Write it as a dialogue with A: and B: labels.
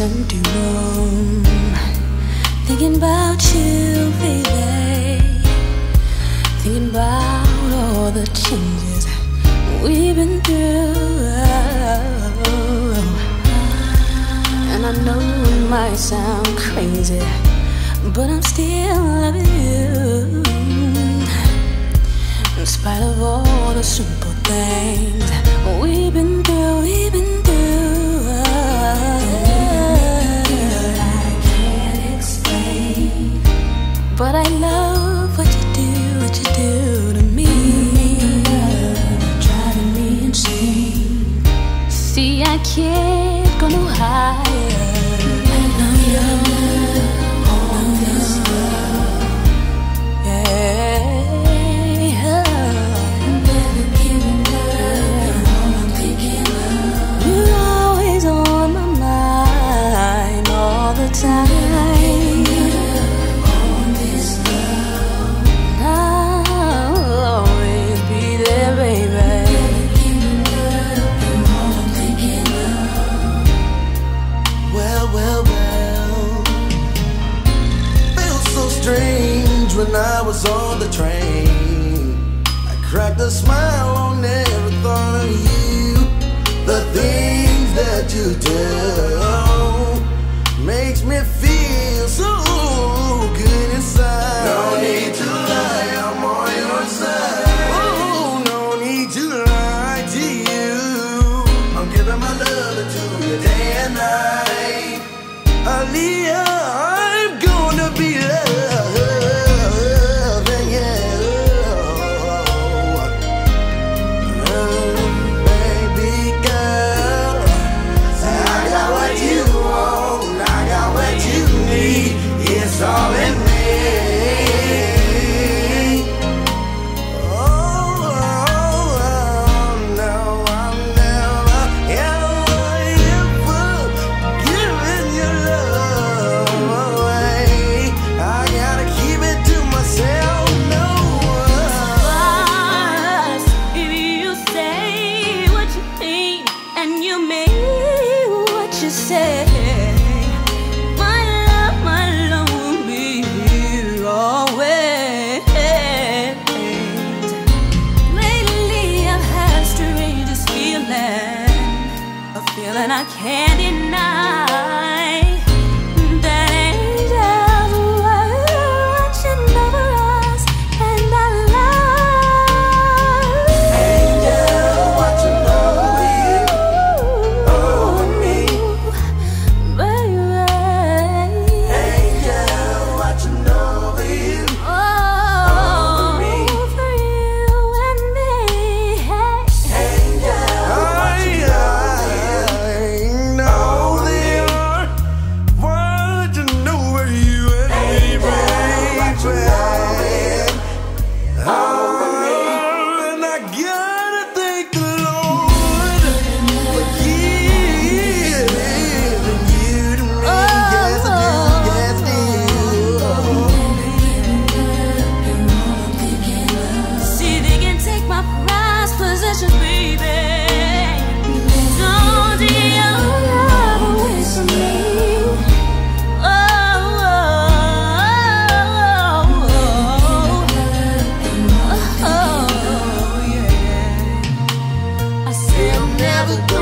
A: empty room, thinking about you, baby. Thinking about all the changes we've been through. And I know it might sound crazy, but I'm still loving you. In spite of all the simple things we've been through, we've been
B: when I was on the train. I cracked a smile on every thought of you. The things that you do
A: mean what could go.